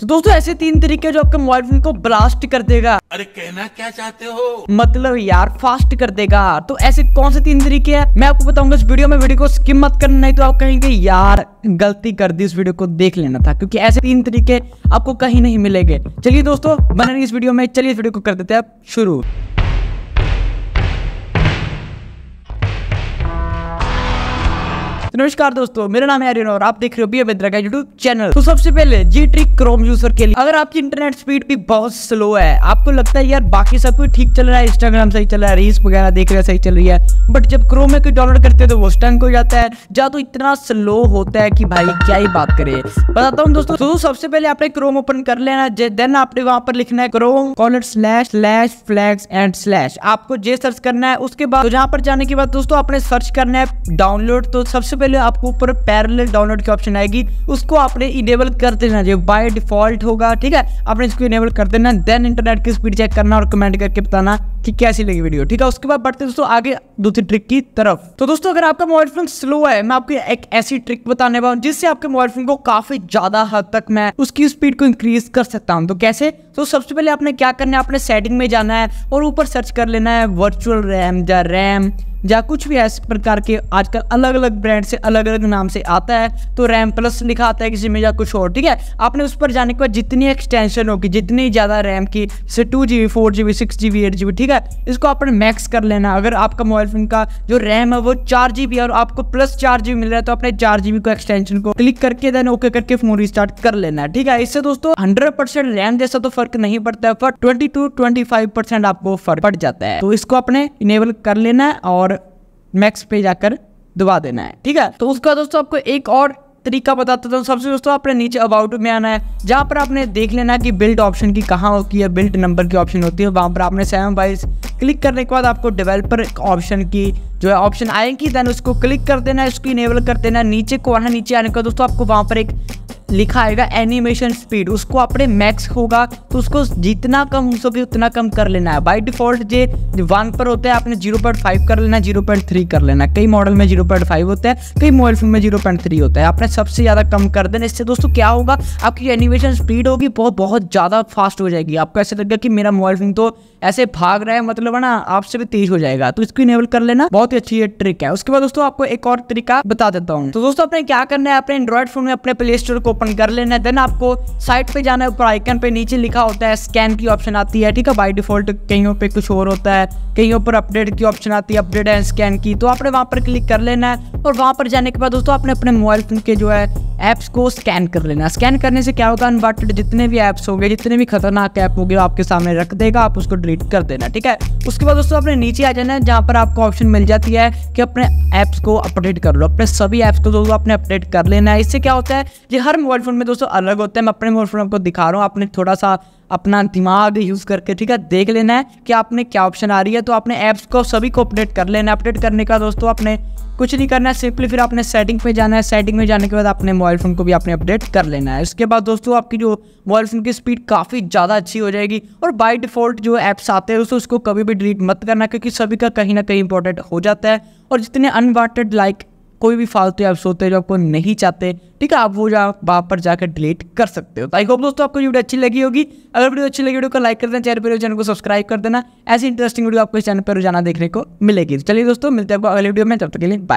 तो दोस्तों ऐसे तीन तरीके जो आपके मोबाइल फ़ोन को ब्लास्ट कर देगा। अरे कहना क्या चाहते हो? मतलब यार फास्ट कर देगा। तो ऐसे कौन से तीन तरीके हैं? मैं आपको बताऊँगा इस वीडियो में वीडियो को स्किप मत करना नहीं तो आप कहेंगे यार गलती कर दी इस वीडियो को देख लेना था। क्योंकि ऐसे तीन तरीके आपको कहीं नहीं मिलेंगे। चलिए दोस्तों बने इस वीडियो में चलिए इस वीडियो को कर देते हैं आप शुरू। नमस्कार दोस्तों, मेरा नाम है और आप देख रहे हो बी अभद्रा का यूट्यूब चैनल तो सबसे पहले जी ट्रिक क्रोम यूज़र के लिए, अगर आपकी इंटरनेट स्पीड भी बहुत स्लो है, आपको लगता है यार बाकी सब कुछ ठीक चल रहा है इंस्टाग्राम सही चल रहा है रील्स वगैरह देख रहे सही चल रही है बट जब क्रोम में कोई डाउनलोड करते हैं तो वो स्टंक हो जाता है, या तो इतना स्लो होता है कि भाई क्या ही बात करे। बताता हूँ दोस्तों तो सबसे पहले आपने क्रोम ओपन कर लेना देन आपने वहाँ पर लिखना है Chrome colon slash slash flags and slash आपको जे सर्च करना है, उसके बाद तो जहाँ पर जाने के बाद दोस्तों आपने सर्च करना है डाउनलोड तो सबसे पहले आपको ऊपर पैरल डाउनलोड की ऑप्शन आएगी। उसको आपने इनेबल कर देना, जो बाय डिफ़ॉल्ट होगा, ठीक है? आपने इसको इनेबल कर देना देन इंटरनेट की स्पीड चेक करना और कमेंट करके बताना। कि कैसी लगी वीडियो? ठीक है, उसके बाद बढ़ते दोस्तों, आगे दूसरी ट्रिक की तरफ़। तो दोस्तों, अगर आपका मोबाइल फ़ोन स्लो है, मैं आपको एक ऐसी ट्रिक बताने वाला हूँ, जिससे आपके मोबाइल फ़ोन को काफ़ी ज़्यादा हद तक मैं उसकी स्पीड को इंक्रीज कर सकता हूँ। तो कैसे? तो सबसे पहले आपने क्या करना है? आपने सेटिंग में जाना है और ऊपर सर्च कर लेना है वर्चुअल रैम या रैम या कुछ भी ऐसे प्रकार के आजकल अलग अलग ब्रांड से अलग अलग नाम से आता है। तो रैम प्लस लिखा आता है किसी में या कुछ और, ठीक है? आपने उस पर जाने के बाद जितनी एक्सटेंशन होगी, जितनी ज़्यादा रैम की, जैसे two G B four G B six G B eight G B ठीक है? इसको आपने मैक्स कर लेना। अगर आपका मोबाइल फ़ोन का जो रैम है वो चार जी बी और आपको प्लस चार जीबी मिल रहा है तो अपने चार जी बी को एक्सटेंशन को क्लिक करके देन ओके करके फ़ोन रिस्टार्ट कर लेना है, ठीक है? इससे दोस्तों हंड्रेड परसेंट रैम जैसा तो फ़र्क नहीं पड़ता है, पर twenty two twenty five percent आपको फ़र्क पड़ जाता है। तो इसको अपने इनेबल कर लेना है और मैक्स पे जाकर दबा देना है, ठीक है? तो उसका दोस्तों आपको एक और तरीका बताता हूँ सबसे दोस्तों, आपने नीचे अबाउट में आना है। जहाँ पर आपने देख लेना कि बिल्ट ऑप्शन की कहाँ होती है बिल्ट नंबर की ऑप्शन होती है। वहाँ पर आपने सेवन बाईस क्लिक करने के बाद आपको डेवलपर ऑप्शन की जो है ऑप्शन आएगी। देन उसको क्लिक कर देना है, उसको इनेबल कर देना नीचे को आना नीचे आने का दोस्तों, आपको वहाँ पर एक लिखा आएगा एनिमेशन स्पीड उसको अपने मैक्स होगा तो उसको जितना कम हो सके उतना कम कर लेना है। बाई डिफ़ॉल्ट जे वन पर होता है, आपने ज़ीरो पॉइंट फाइव कर लेना ज़ीरो पॉइंट थ्री कर लेना कई मॉडल में ज़ीरो पॉइंट फाइव होता है, कई मोबाइल फ़ोन में ज़ीरो पॉइंट थ्री होता है। आपने सबसे ज़्यादा कम कर देना। इससे दोस्तों क्या होगा? आपकी एनिमेशन स्पीड होगी, बहुत बहुत ज़्यादा फास्ट हो जाएगी। आपको ऐसे लगेगा कि मेरा मोबाइल फ़ोन तो ऐसे भाग रहा है मतलब है ना, आपसे भी तेज हो जाएगा। तो इसको इनेबल कर लेना। बहुत ही अच्छी ट्रिक है। उसके बाद दोस्तों आपको एक और तरीका बता देता हूँ। तो दोस्तों अपने क्या करना है? अपने एंड्रॉइड फ़ोन में अपने प्ले स्टोर को ओपन कर लेना है। देन आपको साइट पे जाना है, ऊपर आइकन पे नीचे लिखा होता है स्कैन की ऑप्शन आती है, ठीक है? बाई डिफ़ॉल्ट कहीं पे कुछ और होता है, कहीं ऊपर अपडेट की ऑप्शन आती है अपडेट एंड स्कैन की। तो आपने वहाँ पर क्लिक कर लेना है और वहाँ पर जाने के बाद दोस्तों, आपने अपने मोबाइल फ़ोन के जो है ऐप्स को स्कैन कर लेना। स्कैन करने से क्या होगा? अनवांटेड जितने भी ऐप्स होंगे जितने भी खतरनाक ऐप होंगे आपके सामने रख देगा, आप उसको डिलीट कर देना, ठीक है? उसके बाद दोस्तों अपने नीचे आ जाना है जहाँ पर आपको ऑप्शन मिल जाती है कि अपने ऐप्स को अपडेट कर लो। अपने सभी ऐप्स को दोस्तों अपने अपडेट कर लेना है। इससे क्या होता है ये हर मोबाइल फ़ोन में दोस्तों अलग होता है। मैं अपने मोबाइल फ़ोन आपको दिखा रहा हूँ। आपने थोड़ा सा अपना दिमाग यूज़ करके, ठीक है, देख लेना है कि आपने क्या ऑप्शन आ रही है। तो अपने ऐप्स को सभी को अपडेट कर लेना अपडेट करने का दोस्तों अपने कुछ नहीं करना है सिंपली फिर आपने सेटिंग पे जाना है। सेटिंग में जाने के बाद अपने मोबाइल फ़ोन को भी आपने अपडेट कर लेना है। उसके बाद दोस्तों, आपकी जो मोबाइल फ़ोन की स्पीड काफ़ी ज़्यादा अच्छी हो जाएगी। और बाय डिफ़ॉल्ट जो ऐप्स आते हैं, दोस्तों, उसको कभी भी डिलीट मत करना, क्योंकि सभी का कहीं ना कहीं इंपॉर्टेंट हो जाता है। और जितने अनवांटेड लाइक कोई भी फालतू ऐप्स होते हैं जो आपको नहीं चाहते, ठीक है, आप वो जा, वहाँ पर जाकर डिलीट कर सकते हो। तो आई होप दोस्तों आपको वीडियो अच्छी लगी होगी। अगर वीडियो अच्छी लगी वीडियो को लाइक कर देना, चैनल पर चैनल को सब्सक्राइब कर देना। ऐसी इंटरेस्टिंग वीडियो आपको इस चैनल पर रोज़ाना देखने को मिलेगी। तो चलिए दोस्तों, मिलते हैं आपको अगले वीडियो में, तब तक के लिए बाय